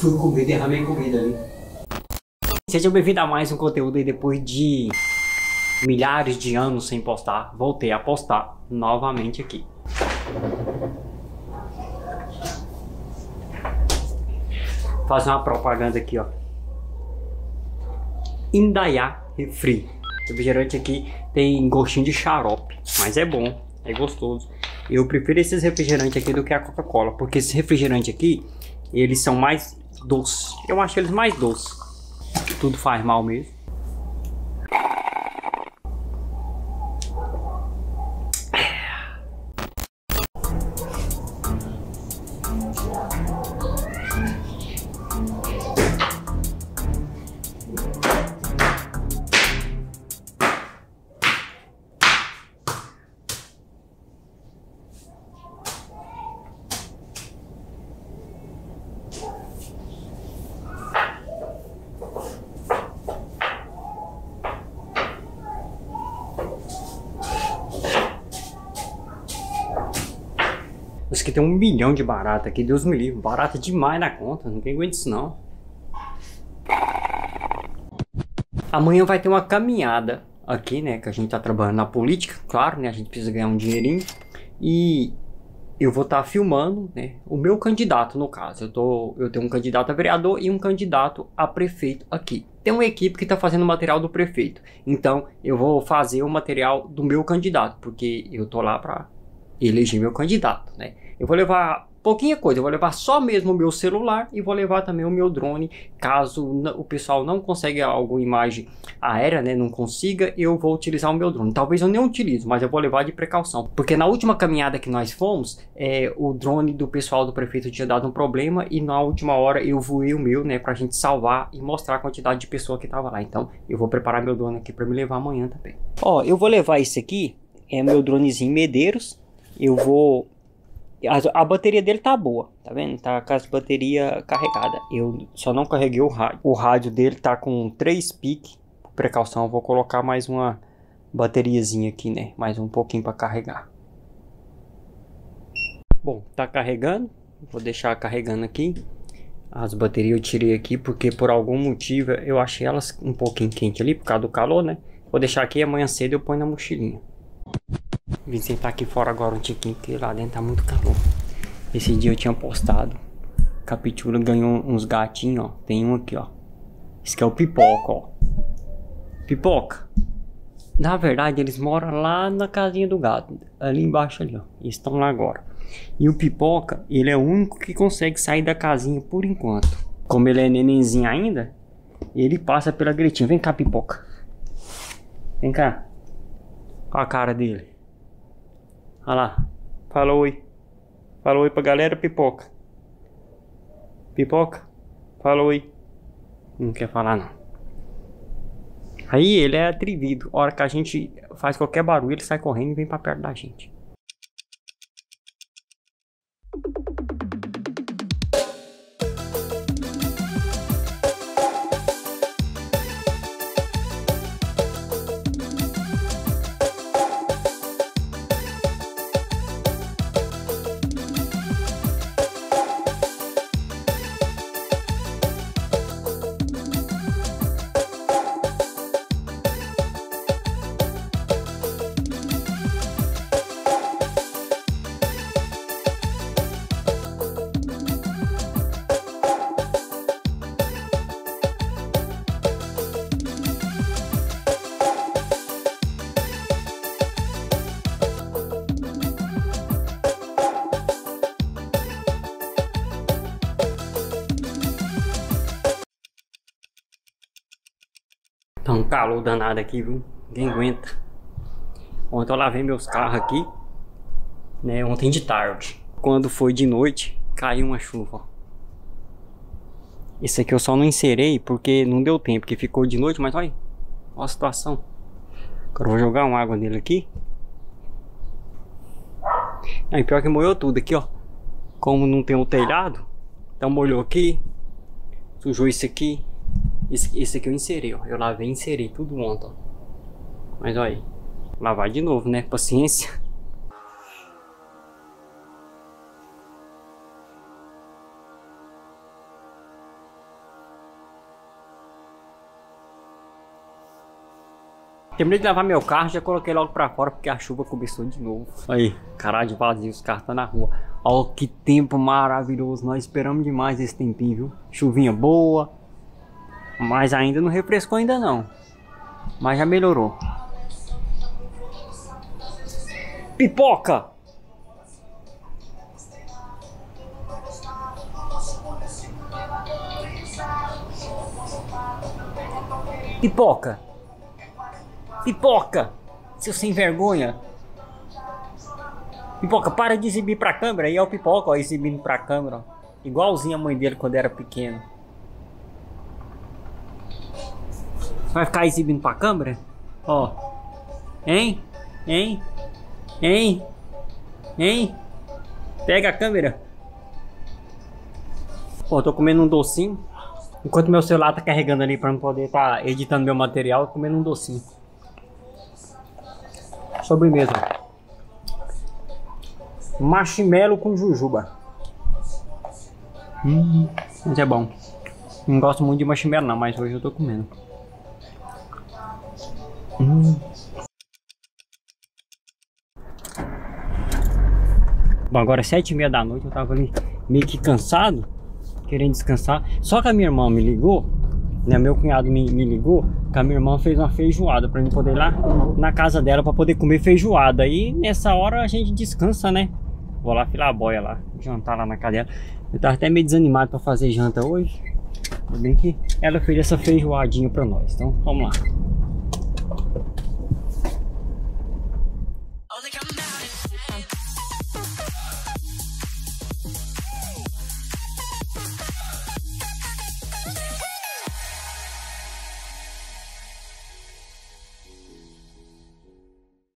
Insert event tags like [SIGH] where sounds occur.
Fui comer, derramei comida ali. Seja bem-vindo a mais um conteúdo aí depois de milhares de anos sem postar. Voltei a postar novamente aqui. Fazer uma propaganda aqui, ó. Indaiá Refri. refrigerante aqui tem gostinho de xarope, mas é bom, é gostoso. Eu prefiro esses refrigerantes aqui do que a Coca-Cola, porque esses refrigerantes aqui, eles são mais doces. Eu acho eles mais doces. Tudo faz mal mesmo. Isso aqui tem um milhão de barata aqui, Deus me livre. Barata demais na conta, tem aguenta isso não. Amanhã vai ter uma caminhada aqui, né? Que a gente tá trabalhando na política, claro, né? A gente precisa ganhar um dinheirinho. E eu vou estar tá filmando, né? O meu candidato, no caso. Eu, tô, eu tenho um candidato a vereador e um candidato a prefeito aqui. Tem uma equipe que está fazendo o material do prefeito. Então, eu vou fazer o material do meu candidato, porque eu tô lá para eleger meu candidato, né? Eu vou levar pouquinha coisa, eu vou levar só mesmo o meu celular e vou levar também o meu drone, caso o pessoal não consiga alguma imagem aérea, né, não consiga, eu vou utilizar o meu drone. Talvez eu nem utilize, mas eu vou levar de precaução, porque na última caminhada que nós fomos, é, o drone do pessoal do prefeito tinha dado um problema e na última hora eu voei o meu, né, pra gente salvar e mostrar a quantidade de pessoa que tava lá. Então, eu vou preparar meu drone aqui para me levar amanhã também. Ó, eu vou levar esse aqui, é meu dronezinho Medeiros, eu vou a, a, bateria dele tá boa, tá vendo? Tá com as bateria carregada. Eu só não carreguei o rádio. O rádio dele tá com 3 piques. Por precaução, eu vou colocar mais uma bateriazinha aqui, né? Mais um pouquinho para carregar. Bom, tá carregando. Vou deixar carregando aqui. As baterias eu tirei aqui porque por algum motivo eu achei elas um pouquinho quente ali por causa do calor, né? Vou deixar aqui amanhã cedo eu ponho na mochilinha. Vim sentar aqui fora agora um tiquinho, porque lá dentro tá muito calor. Esse dia eu tinha postado. Capitula ganhou uns gatinhos, ó. Tem um aqui, ó. Esse aqui é o Pipoca, ó. Pipoca. Na verdade, eles moram lá na casinha do gato. Ali embaixo ali, ó. Eles estão lá agora. E o Pipoca, ele é o único que consegue sair da casinha por enquanto. Como ele é nenenzinho ainda, ele passa pela gretinha. Vem cá, Pipoca. Vem cá. Olha a cara dele. Olha lá. Fala oi. Fala oi pra galera, pipoca. Pipoca? Fala oi. Não quer falar não. Aí ele é atrevido. A hora que a gente faz qualquer barulho, ele sai correndo e vem pra perto da gente. Tá um calor danado aqui, viu? Ninguém aguenta. Ontem eu lavei meus carros aqui, né? Ontem de tarde. Quando foi de noite, caiu uma chuva. Esse aqui eu só não inserei porque não deu tempo, porque ficou de noite, mas olha, olha a situação. Agora eu vou jogar uma água nele aqui. Aí pior que molhou tudo aqui, ó. Como não tem o telhado, então molhou aqui, sujou isso aqui, esse, esse aqui eu inseri, ó. Eu lavei e inseri tudo ontem, ó. Mas olha aí. Lavar de novo, né? Paciência. [LAUGHS] Terminei de lavar meu carro, já coloquei logo pra fora porque a chuva começou de novo. Aí, caralho vazio, assim, os carros tá na rua. Olha que tempo maravilhoso, nós esperamos demais esse tempinho, viu? Chuvinha boa, mas ainda não refrescou ainda não. Mas já melhorou. Pipoca! Pipoca! Pipoca! Seu sem vergonha! Pipoca, para de exibir pra câmera. Aí é o Pipoca, ó, exibindo pra câmera. Ó. Igualzinho a mãe dele quando era pequeno. Vai ficar exibindo pra câmera? Ó. Hein? Hein? Hein? Hein? Pega a câmera. Pô, tô comendo um docinho. Enquanto meu celular tá carregando ali pra não poder tá editando meu material, comendo um docinho. Sobremesa. Marshmallow com jujuba. Hum, mas é bom. Não gosto muito de marshmallow não, mas hoje eu tô comendo. Hum. Bom, agora sete e meia da noite, eu tava ali meio que cansado, querendo descansar. Só que a minha irmã me ligou, né? Meu cunhado me, me ligou, que a minha irmã fez uma feijoada pra mim poder ir lá na casa dela pra poder comer feijoada. E nessa hora a gente descansa, né? Vou lá filar a boia lá, jantar lá na casa dela. Eu tava até meio desanimado pra fazer janta hoje. Ainda bem que ela fez essa feijoadinha pra nós. Então, vamos lá.